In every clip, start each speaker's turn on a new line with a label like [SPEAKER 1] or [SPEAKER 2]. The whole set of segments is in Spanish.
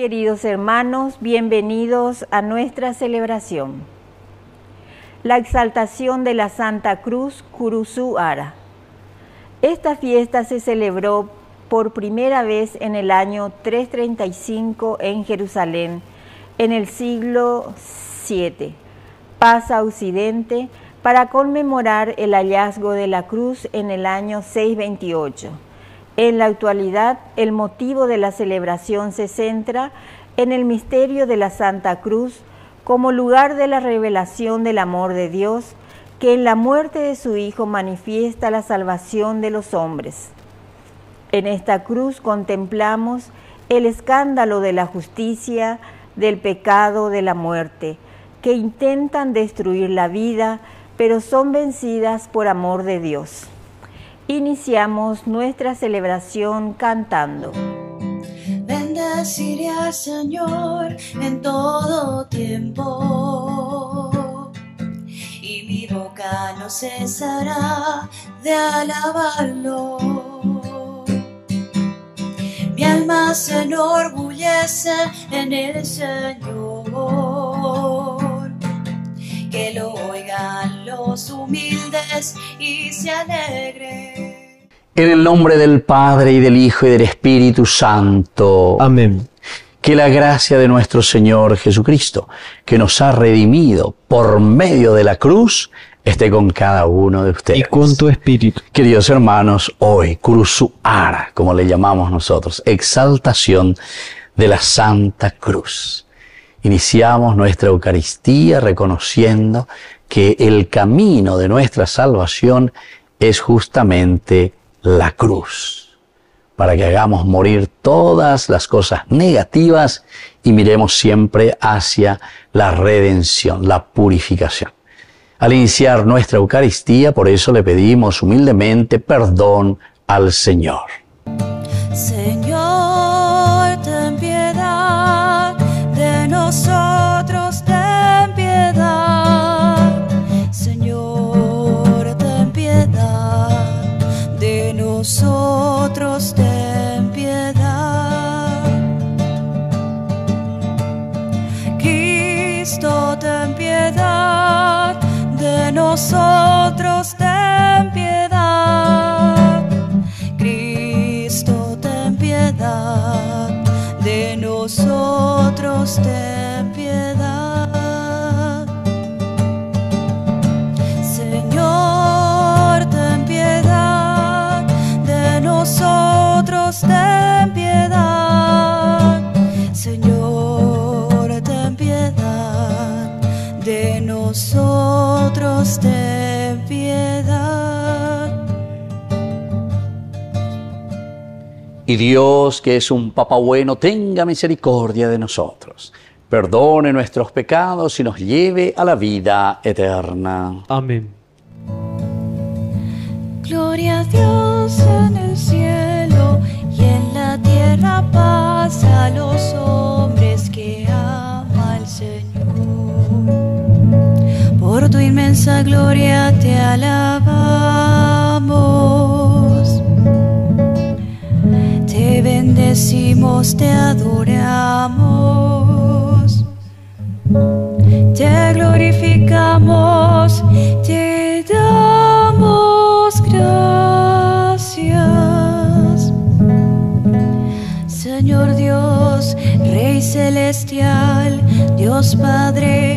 [SPEAKER 1] Queridos hermanos, bienvenidos a nuestra celebración. La exaltación de la Santa Cruz Curuzú Ara. Esta fiesta se celebró por primera vez en el año 335 en Jerusalén, en el siglo VII. Pasa a Occidente para conmemorar el hallazgo de la cruz en el año 628 en la actualidad, el motivo de la celebración se centra en el misterio de la Santa Cruz como lugar de la revelación del amor de Dios, que en la muerte de su Hijo manifiesta la salvación de los hombres. En esta cruz contemplamos el escándalo de la justicia, del pecado, de la muerte, que intentan destruir la vida, pero son vencidas por amor de Dios. Iniciamos nuestra celebración cantando.
[SPEAKER 2] Bendeciré al Señor en todo tiempo y mi boca no cesará de alabarlo. Mi alma se enorgullece en el Señor. Que lo oigan los humildes y se alegren.
[SPEAKER 3] En el nombre del Padre y del Hijo y del Espíritu Santo.
[SPEAKER 4] Amén.
[SPEAKER 3] Que la gracia de nuestro Señor Jesucristo, que nos ha redimido por medio de la cruz, esté con cada uno de ustedes.
[SPEAKER 4] Y con tu espíritu.
[SPEAKER 3] Queridos hermanos, hoy, Cruzuara, como le llamamos nosotros, exaltación de la Santa Cruz. Iniciamos nuestra Eucaristía reconociendo que el camino de nuestra salvación es justamente la cruz, para que hagamos morir todas las cosas negativas y miremos siempre hacia la redención, la purificación. Al iniciar nuestra Eucaristía, por eso le pedimos humildemente perdón al Señor.
[SPEAKER 2] Señor, nosotros, ten piedad. Cristo, ten piedad de nosotros, ten
[SPEAKER 3] Y Dios, que es un Papa bueno, tenga misericordia de nosotros, perdone nuestros pecados y nos lleve a la vida eterna.
[SPEAKER 4] Amén.
[SPEAKER 2] Gloria a Dios en el cielo y en la tierra paz a los hombres que ama el Señor. Por tu inmensa gloria te alabamos. Bendecimos, te adoramos. Te glorificamos, te damos gracias. Señor Dios, Rey celestial, Dios Padre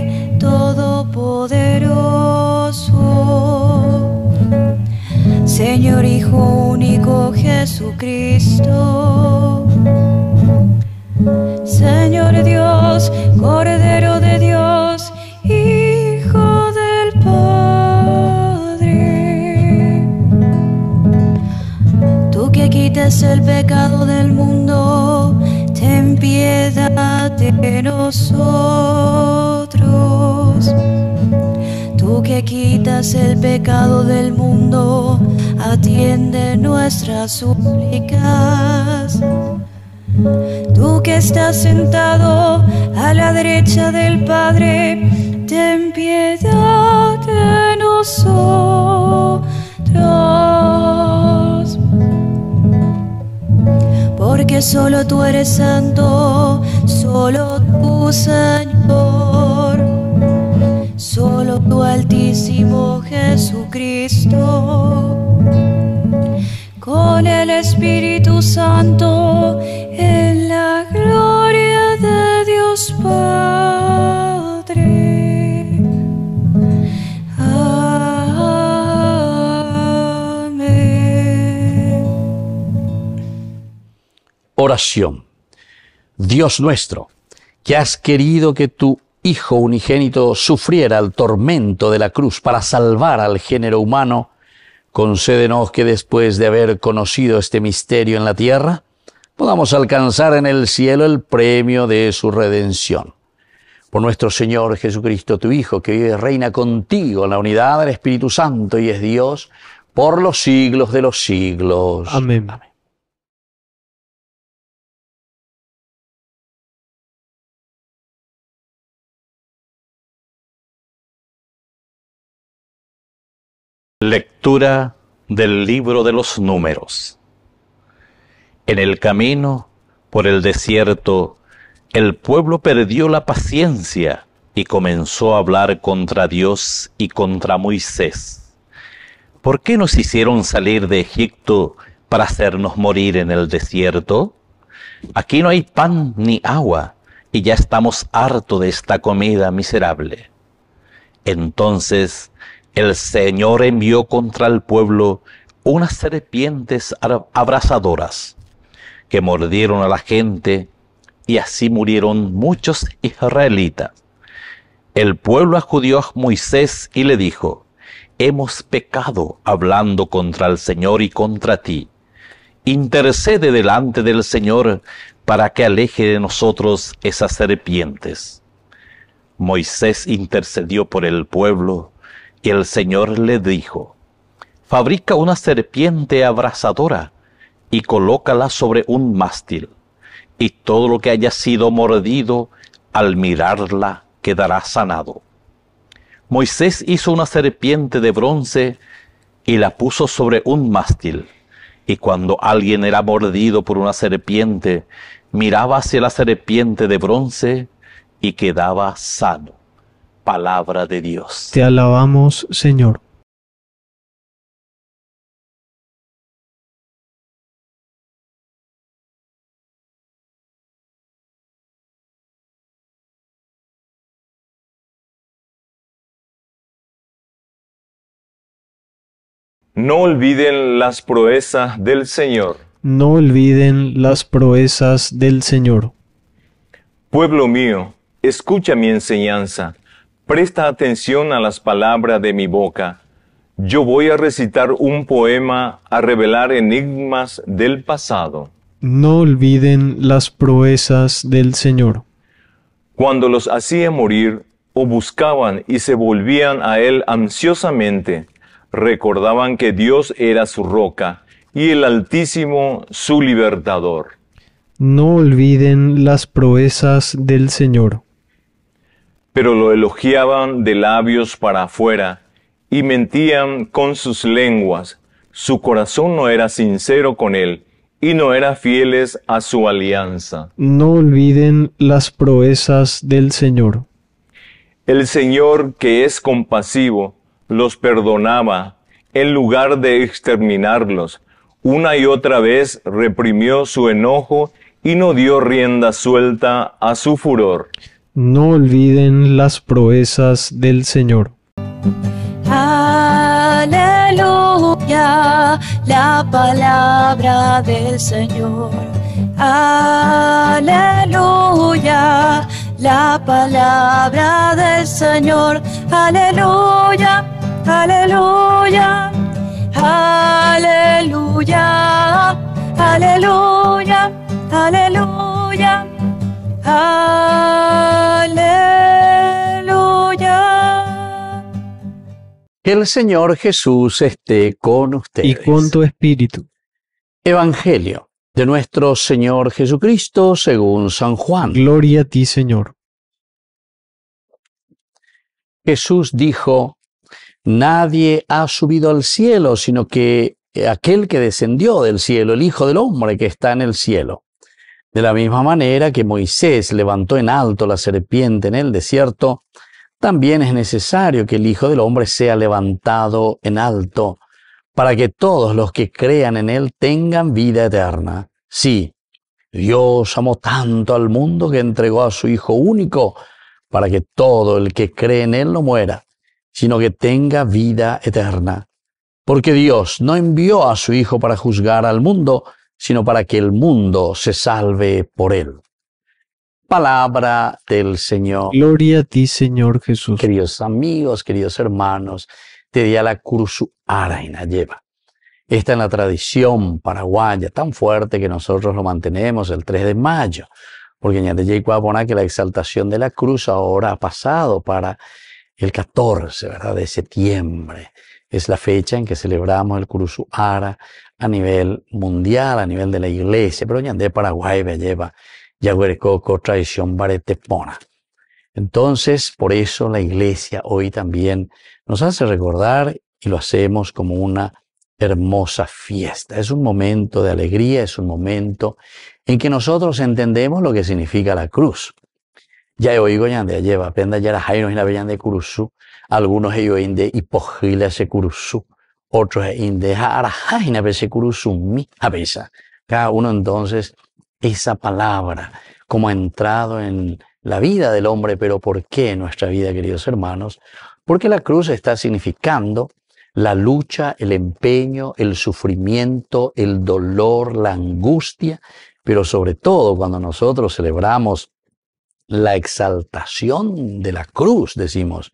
[SPEAKER 2] nosotros. Tú que quitas el pecado del mundo, atiende nuestras súplicas. Tú que estás sentado a la derecha del Padre, ten piedad de nosotros. Porque solo tú eres santo, solo tú Señor, solo tú Altísimo Jesucristo con el Espíritu Santo en la gloria de Dios Padre. Amén.
[SPEAKER 3] Oración. Dios nuestro, que has querido que tu Hijo unigénito sufriera el tormento de la cruz para salvar al género humano, concédenos que después de haber conocido este misterio en la tierra, podamos alcanzar en el cielo el premio de su redención. Por nuestro Señor Jesucristo, tu Hijo, que vive y reina contigo en la unidad del Espíritu Santo y es Dios por los siglos de los siglos.
[SPEAKER 4] Amén.
[SPEAKER 5] Lectura del libro de los números. En el camino por el desierto, el pueblo perdió la paciencia y comenzó a hablar contra Dios y contra Moisés. ¿Por qué nos hicieron salir de Egipto para hacernos morir en el desierto? Aquí no hay pan ni agua y ya estamos harto de esta comida miserable. Entonces el Señor envió contra el pueblo unas serpientes abrasadoras que mordieron a la gente y así murieron muchos israelitas. El pueblo acudió a Moisés y le dijo, hemos pecado hablando contra el Señor y contra ti. Intercede delante del Señor para que aleje de nosotros esas serpientes. Moisés intercedió por el pueblo y el Señor le dijo, fabrica una serpiente abrasadora y colócala sobre un mástil, y todo lo que haya sido mordido, al mirarla quedará sanado. Moisés hizo una serpiente de bronce y la puso sobre un mástil, y cuando alguien era mordido por una serpiente, miraba hacia la serpiente de bronce y quedaba sano palabra de Dios.
[SPEAKER 4] Te alabamos, Señor.
[SPEAKER 6] No olviden las proezas del Señor.
[SPEAKER 4] No olviden las proezas del Señor.
[SPEAKER 6] Pueblo mío, escucha mi enseñanza Presta atención a las palabras de mi boca. Yo voy a recitar un poema a revelar enigmas del pasado.
[SPEAKER 4] No olviden las proezas del Señor.
[SPEAKER 6] Cuando los hacía morir o buscaban y se volvían a Él ansiosamente, recordaban que Dios era su roca y el Altísimo su libertador.
[SPEAKER 4] No olviden las proezas del Señor
[SPEAKER 6] pero lo elogiaban de labios para afuera y mentían con sus lenguas. Su corazón no era sincero con él y no era fieles a su alianza.
[SPEAKER 4] No olviden las proezas del Señor.
[SPEAKER 6] El Señor, que es compasivo, los perdonaba en lugar de exterminarlos. Una y otra vez reprimió su enojo y no dio rienda suelta a su furor.
[SPEAKER 4] No olviden las proezas del Señor.
[SPEAKER 2] Aleluya, la palabra del Señor. Aleluya, la palabra del Señor. Aleluya, aleluya, aleluya, aleluya, aleluya, aleluya.
[SPEAKER 3] Que el Señor Jesús esté con ustedes.
[SPEAKER 4] y con tu espíritu.
[SPEAKER 3] Evangelio de nuestro Señor Jesucristo según San Juan.
[SPEAKER 4] Gloria a ti, Señor.
[SPEAKER 3] Jesús dijo, Nadie ha subido al cielo, sino que aquel que descendió del cielo, el Hijo del Hombre que está en el cielo. De la misma manera que Moisés levantó en alto la serpiente en el desierto, también es necesario que el Hijo del Hombre sea levantado en alto, para que todos los que crean en Él tengan vida eterna. Sí, Dios amó tanto al mundo que entregó a su Hijo único, para que todo el que cree en Él no muera, sino que tenga vida eterna. Porque Dios no envió a su Hijo para juzgar al mundo, sino para que el mundo se salve por Él. Palabra del Señor.
[SPEAKER 4] Gloria a ti, Señor Jesús.
[SPEAKER 3] Queridos amigos, queridos hermanos, te di a la Cursu Araina lleva. Esta es la tradición paraguaya tan fuerte que nosotros lo mantenemos el 3 de mayo, porque te poner que la exaltación de la cruz ahora ha pasado para el 14, ¿verdad? De septiembre. Es la fecha en que celebramos el Cursu Ara a nivel mundial, a nivel de la iglesia, pero ya de Paraguay lleva Yaguerecoco, tradición baretepona. Entonces, por eso la iglesia hoy también nos hace recordar y lo hacemos como una hermosa fiesta. Es un momento de alegría, es un momento en que nosotros entendemos lo que significa la cruz. Ya oído ya de lleva, penda ya la jaino y la de algunos ellos de hipogila ese curusú, otros de arajaina ese curusú mi abesa. Cada uno entonces esa palabra como ha entrado en la vida del hombre, pero ¿por qué en nuestra vida, queridos hermanos? Porque la cruz está significando la lucha, el empeño, el sufrimiento, el dolor, la angustia, pero sobre todo cuando nosotros celebramos la exaltación de la cruz, decimos,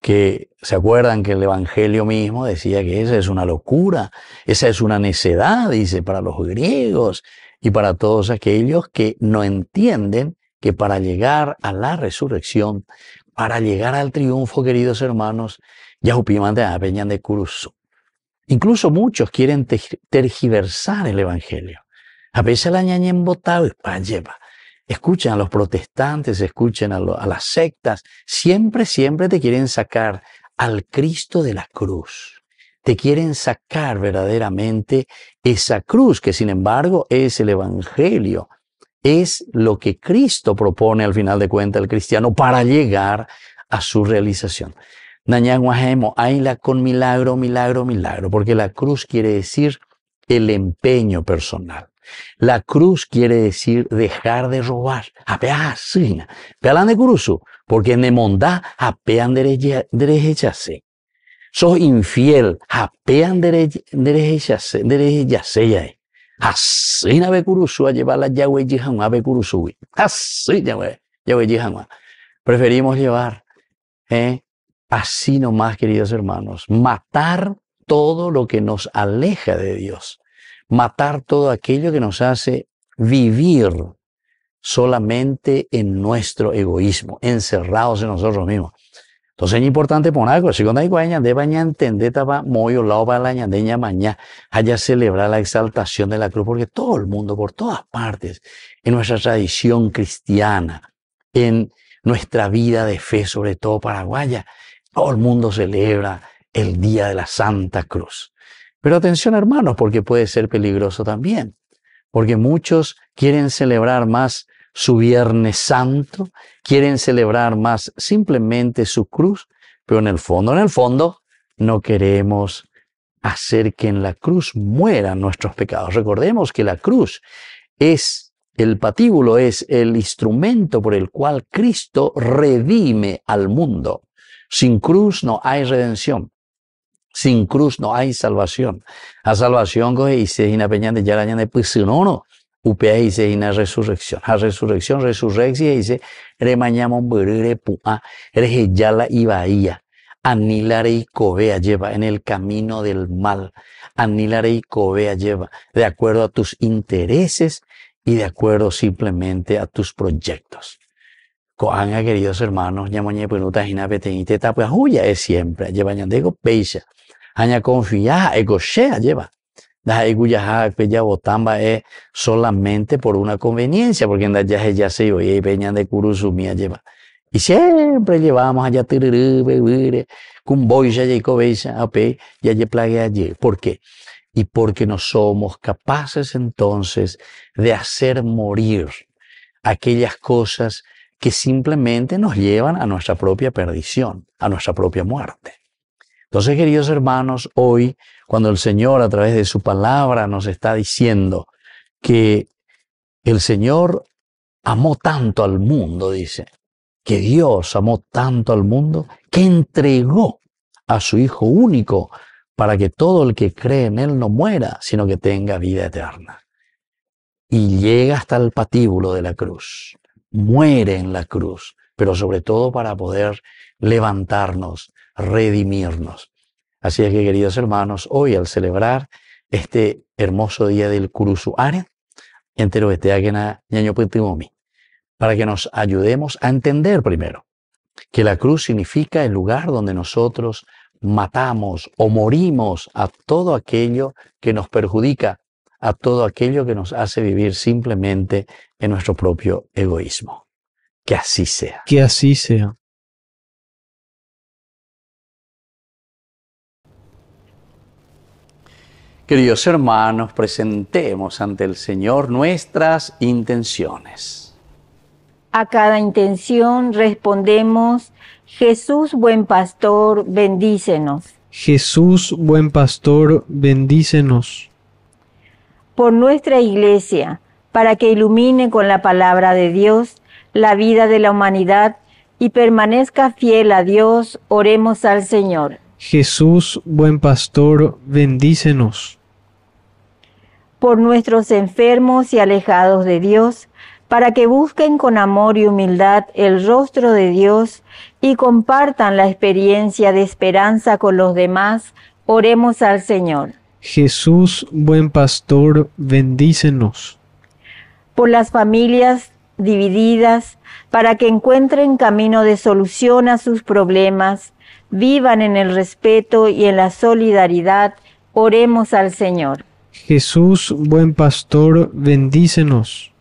[SPEAKER 3] que se acuerdan que el Evangelio mismo decía que esa es una locura, esa es una necedad, dice, para los griegos y para todos aquellos que no entienden que para llegar a la resurrección, para llegar al triunfo, queridos hermanos, ya de peñan de cruz. Incluso muchos quieren tergiversar el Evangelio. A veces la ñaña embotado y lleva. Escuchen a los protestantes, escuchen a las sectas. Siempre, siempre te quieren sacar al Cristo de la cruz. Te quieren sacar verdaderamente esa cruz, que sin embargo es el Evangelio. Es lo que Cristo propone al final de cuentas al cristiano para llegar a su realización. Nañaguajemo, la con milagro, milagro, milagro, porque la cruz quiere decir el empeño personal. La cruz quiere decir dejar de robar. Apea asina. Pealan de curusu. Porque nemondá apean derechase. Sos infiel. Apean derechase. Derechase ya. Asina be curusu a llevar la yahweh jihan a be curusu. Así yahweh. Preferimos llevar. ¿eh? Así nomás, queridos hermanos. Matar todo lo que nos aleja de Dios matar todo aquello que nos hace vivir solamente en nuestro egoísmo, encerrados en nosotros mismos. Entonces es importante poner algo, si cuando hay de baña entender estaba muy lado para la ñandeña mañana, haya celebrar la exaltación de la cruz, porque todo el mundo, por todas partes, en nuestra tradición cristiana, en nuestra vida de fe, sobre todo paraguaya, todo el mundo celebra el día de la Santa Cruz. Pero atención hermanos, porque puede ser peligroso también, porque muchos quieren celebrar más su Viernes Santo, quieren celebrar más simplemente su cruz, pero en el fondo, en el fondo, no queremos hacer que en la cruz mueran nuestros pecados. Recordemos que la cruz es el patíbulo, es el instrumento por el cual Cristo redime al mundo. Sin cruz no hay redención. Sin cruz no hay salvación. A salvación y se ina peña de yaraña de pues no no. Upea y se ina resurrección. A resurrección, y se remañamos burire pua. Eres yala y bahía. Anilare y covea lleva en el camino del mal. Anilare y covea lleva de acuerdo a tus intereses y de acuerdo simplemente a tus proyectos. Coanga, queridos hermanos, ñamañe penuta hina peteñite tapia huya es siempre. Lleva ñandego peixa. Aña confía, ego shea lleva. Ya botamba es solamente por una conveniencia, porque en ya ya se oye y peña de curusumia lleva. Y siempre llevamos allá tiriri, bebire, con boya y cobeisa, y allí plague allí. ¿Por qué? Y porque no somos capaces entonces de hacer morir aquellas cosas que simplemente nos llevan a nuestra propia perdición, a nuestra propia muerte. Entonces, queridos hermanos, hoy, cuando el Señor a través de su palabra nos está diciendo que el Señor amó tanto al mundo, dice, que Dios amó tanto al mundo que entregó a su Hijo único para que todo el que cree en Él no muera, sino que tenga vida eterna. Y llega hasta el patíbulo de la cruz, muere en la cruz, pero sobre todo para poder levantarnos, redimirnos. Así es que, queridos hermanos, hoy al celebrar este hermoso día del Kurusuare, entero este para que nos ayudemos a entender primero que la cruz significa el lugar donde nosotros matamos o morimos a todo aquello que nos perjudica, a todo aquello que nos hace vivir simplemente en nuestro propio egoísmo. Que así sea.
[SPEAKER 4] Que así sea.
[SPEAKER 3] Queridos hermanos, presentemos ante el Señor nuestras intenciones.
[SPEAKER 1] A cada intención respondemos, Jesús buen pastor, bendícenos.
[SPEAKER 4] Jesús buen pastor, bendícenos.
[SPEAKER 1] Por nuestra iglesia, para que ilumine con la palabra de Dios la vida de la humanidad y permanezca fiel a Dios, oremos al Señor.
[SPEAKER 4] Jesús buen pastor, bendícenos.
[SPEAKER 1] Por nuestros enfermos y alejados de Dios, para que busquen con amor y humildad el rostro de Dios y compartan la experiencia de esperanza con los demás, oremos al Señor.
[SPEAKER 4] Jesús, buen pastor, bendícenos.
[SPEAKER 1] Por las familias divididas, para que encuentren camino de solución a sus problemas, vivan en el respeto y en la solidaridad, oremos al Señor.
[SPEAKER 4] Jesús, buen pastor, bendícenos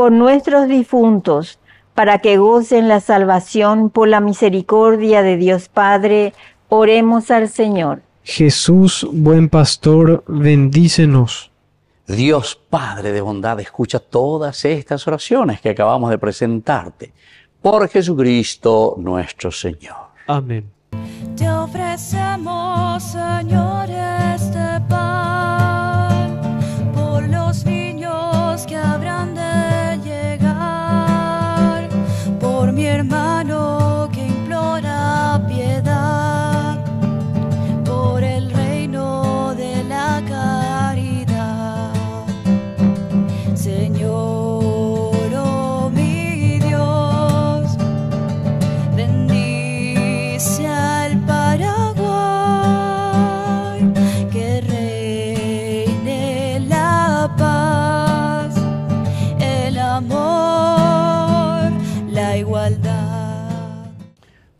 [SPEAKER 1] por nuestros difuntos, para que gocen la salvación por la misericordia de Dios Padre, oremos al Señor.
[SPEAKER 4] Jesús, buen pastor, bendícenos.
[SPEAKER 3] Dios Padre de bondad, escucha todas estas oraciones que acabamos de presentarte. Por Jesucristo nuestro Señor.
[SPEAKER 4] Amén.
[SPEAKER 2] Te ofrecemos, Señor,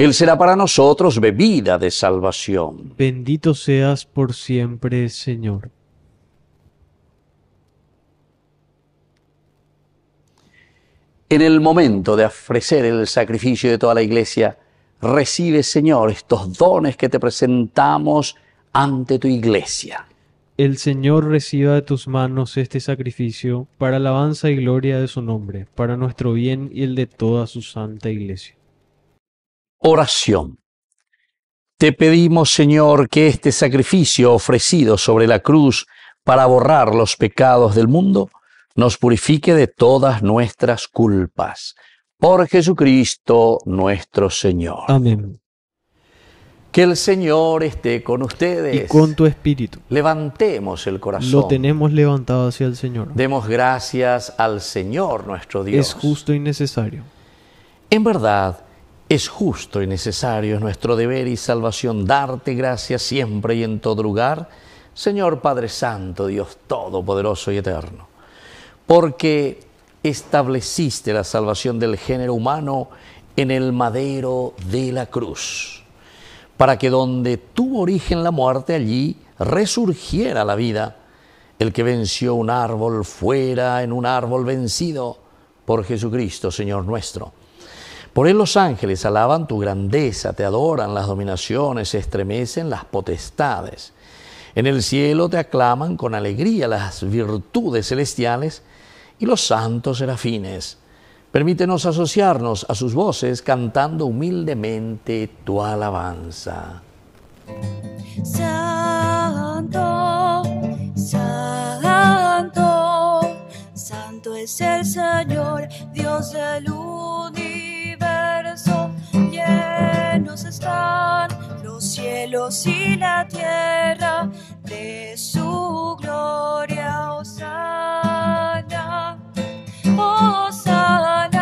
[SPEAKER 3] Él será para nosotros bebida de salvación.
[SPEAKER 4] Bendito seas por siempre, Señor.
[SPEAKER 3] En el momento de ofrecer el sacrificio de toda la iglesia, recibe, Señor, estos dones que te presentamos ante tu iglesia.
[SPEAKER 4] El Señor reciba de tus manos este sacrificio para alabanza y gloria de su nombre, para nuestro bien y el de toda su santa iglesia.
[SPEAKER 3] Oración. Te pedimos, Señor, que este sacrificio ofrecido sobre la cruz para borrar los pecados del mundo nos purifique de todas nuestras culpas. Por Jesucristo nuestro Señor.
[SPEAKER 4] Amén.
[SPEAKER 3] Que el Señor esté con ustedes.
[SPEAKER 4] Y con tu espíritu.
[SPEAKER 3] Levantemos el corazón.
[SPEAKER 4] Lo tenemos levantado hacia el Señor.
[SPEAKER 3] Demos gracias al Señor nuestro Dios.
[SPEAKER 4] Es justo y necesario.
[SPEAKER 3] En verdad, es justo y necesario, es nuestro deber y salvación darte gracias siempre y en todo lugar, Señor Padre Santo, Dios Todopoderoso y Eterno, porque estableciste la salvación del género humano en el madero de la cruz, para que donde tuvo origen la muerte allí resurgiera la vida. El que venció un árbol fuera en un árbol vencido por Jesucristo, Señor nuestro por él los ángeles alaban tu grandeza, te adoran las dominaciones, se estremecen las potestades. En el cielo te aclaman con alegría las virtudes celestiales y los santos serafines. Permítenos asociarnos a sus voces cantando humildemente tu alabanza.
[SPEAKER 2] Santo, santo, santo es el Señor, Dios del universo cielos la tierra de su gloria. Osana, Osana,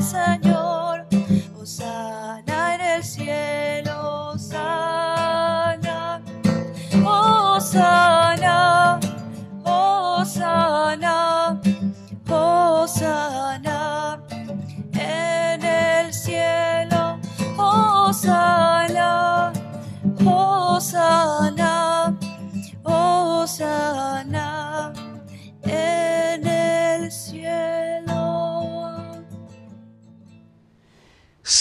[SPEAKER 2] Señor. Osana en el cielo, Osana, Osana, Osana, Osana en el cielo, Osana, Osana.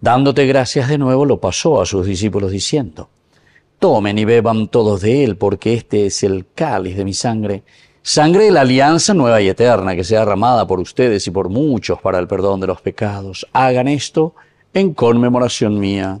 [SPEAKER 3] Dándote gracias de nuevo, lo pasó a sus discípulos diciendo, Tomen y beban todos de él, porque este es el cáliz de mi sangre, sangre de la alianza nueva y eterna, que sea derramada por ustedes y por muchos para el perdón de los pecados. Hagan esto en conmemoración mía.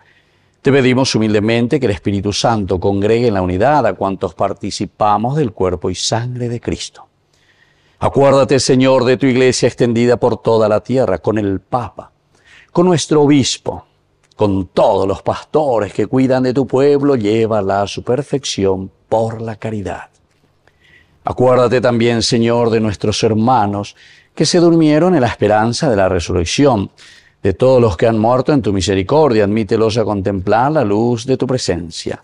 [SPEAKER 3] Te pedimos humildemente que el Espíritu Santo congregue en la unidad a cuantos participamos del cuerpo y sangre de Cristo. Acuérdate, Señor, de tu iglesia extendida por toda la tierra, con el Papa, con nuestro obispo, con todos los pastores que cuidan de tu pueblo, llévala a su perfección por la caridad. Acuérdate también, Señor, de nuestros hermanos que se durmieron en la esperanza de la resurrección De todos los que han muerto en tu misericordia, admítelos a contemplar la luz de tu presencia.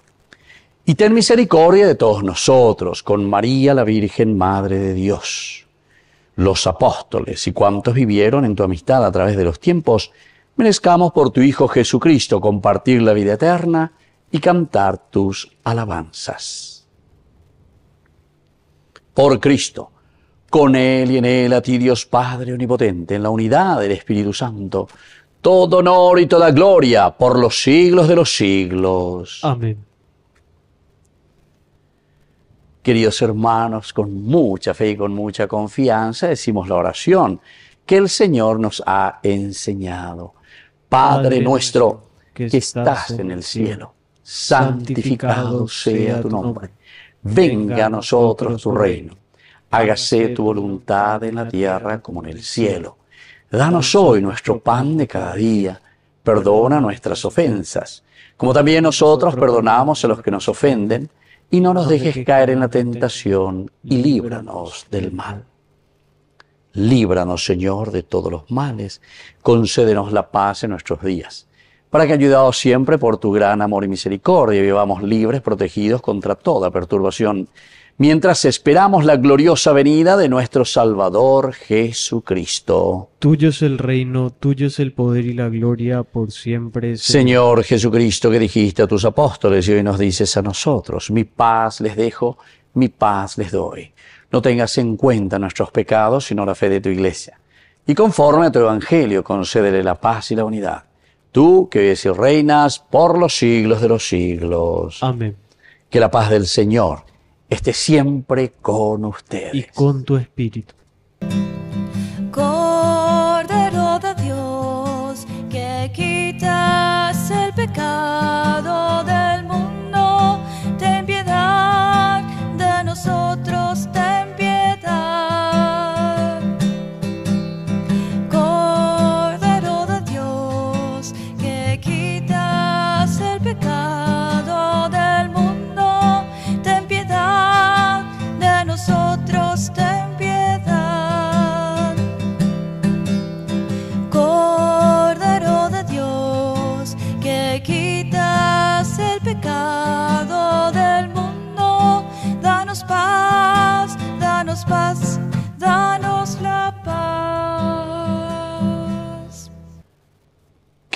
[SPEAKER 3] Y ten misericordia de todos nosotros, con María la Virgen, Madre de Dios. Los apóstoles y cuantos vivieron en tu amistad a través de los tiempos, merezcamos por tu Hijo Jesucristo compartir la vida eterna y cantar tus alabanzas. Por Cristo, con Él y en Él, a ti Dios Padre Omnipotente, en la unidad del Espíritu Santo, todo honor y toda gloria por los siglos de los siglos.
[SPEAKER 4] Amén.
[SPEAKER 3] Queridos hermanos, con mucha fe y con mucha confianza decimos la oración que el Señor nos ha enseñado. Padre nuestro que estás en el cielo, santificado sea tu nombre. Venga a nosotros tu reino. Hágase tu voluntad en la tierra como en el cielo. Danos hoy nuestro pan de cada día. Perdona nuestras ofensas, como también nosotros perdonamos a los que nos ofenden, y no nos dejes caer en la tentación, y líbranos del mal. Líbranos, Señor, de todos los males. Concédenos la paz en nuestros días, para que, ayudados siempre por tu gran amor y misericordia, vivamos libres, protegidos contra toda perturbación, mientras esperamos la gloriosa venida de nuestro Salvador Jesucristo.
[SPEAKER 4] Tuyo es el reino, tuyo es el poder y la gloria por siempre.
[SPEAKER 3] Señor Jesucristo, que dijiste a tus apóstoles y hoy nos dices a nosotros, mi paz les dejo, mi paz les doy. No tengas en cuenta nuestros pecados, sino la fe de tu iglesia. Y conforme a tu evangelio, concédele la paz y la unidad. Tú que vives y reinas por los siglos de los siglos.
[SPEAKER 4] Amén.
[SPEAKER 3] Que la paz del Señor esté siempre con ustedes.
[SPEAKER 4] Y con tu espíritu.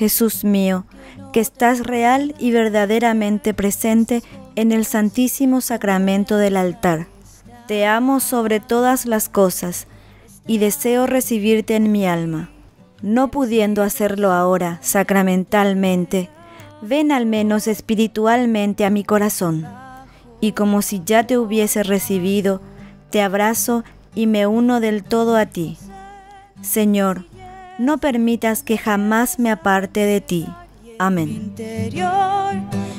[SPEAKER 7] Jesús mío, que estás real y verdaderamente presente en el Santísimo Sacramento del altar. Te amo sobre todas las cosas y deseo recibirte en mi alma. No pudiendo hacerlo ahora sacramentalmente, ven al menos espiritualmente a mi corazón. Y como si ya te hubiese recibido, te abrazo y me uno del todo a ti. Señor, no permitas que jamás me aparte de ti. Amén.
[SPEAKER 2] interior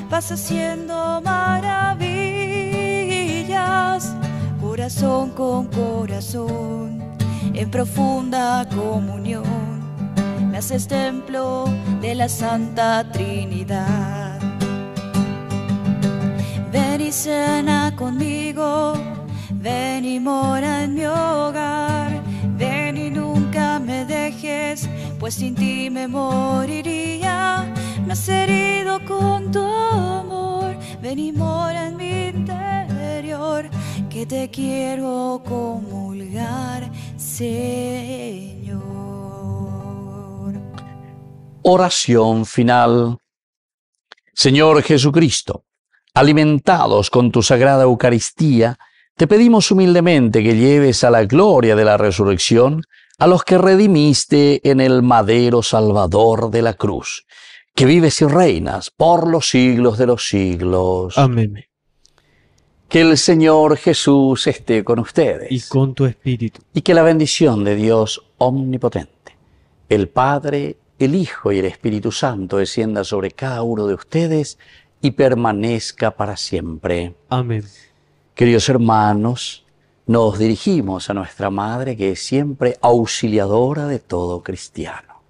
[SPEAKER 2] vas haciendo maravillas, corazón con corazón, en profunda comunión, me haces templo de la Santa Trinidad. Ven y cena conmigo, ven y mora en mi hogar, me dejes, pues sin ti me moriría. Me has herido con tu amor, ven y mora en mi interior, que te quiero comulgar, Señor.
[SPEAKER 3] Oración final. Señor Jesucristo, alimentados con tu sagrada Eucaristía, te pedimos humildemente que lleves a la gloria de la resurrección a los que redimiste en el madero salvador de la cruz, que vives y reinas por los siglos de los siglos.
[SPEAKER 4] Amén.
[SPEAKER 3] Que el Señor Jesús esté con ustedes.
[SPEAKER 4] Y con tu espíritu.
[SPEAKER 3] y que la bendición de Dios omnipotente, el Padre, el Hijo y el Espíritu Santo descienda sobre cada uno de ustedes y permanezca para siempre.
[SPEAKER 4] Amén.
[SPEAKER 3] Queridos hermanos, nos dirigimos a nuestra Madre que es siempre auxiliadora de todo cristiano.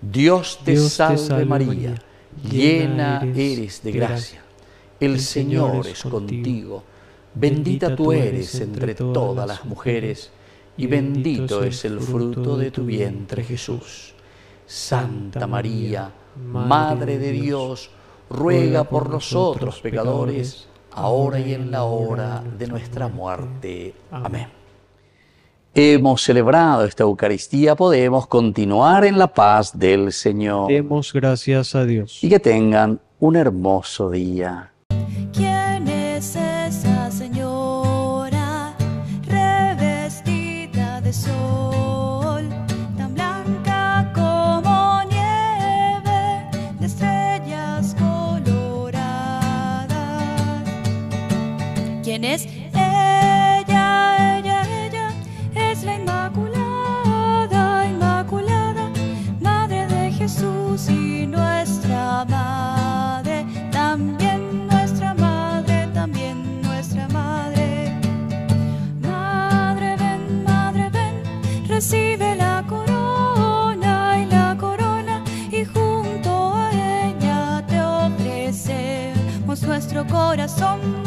[SPEAKER 3] Dios te,
[SPEAKER 4] Dios te
[SPEAKER 3] salve, María,
[SPEAKER 4] María,
[SPEAKER 3] llena eres de gracia. El
[SPEAKER 4] El
[SPEAKER 3] Señor es contigo. Bendita tú eres entre todas las mujeres y bendito es el fruto de tu vientre Jesús. Santa María, Madre de Dios, ruega por nosotros pecadores, ahora y en la hora de nuestra muerte. Amén. Hemos celebrado esta Eucaristía, podemos continuar en la paz del Señor.
[SPEAKER 4] Demos gracias a Dios.
[SPEAKER 3] Y que tengan un hermoso día.
[SPEAKER 2] corazón.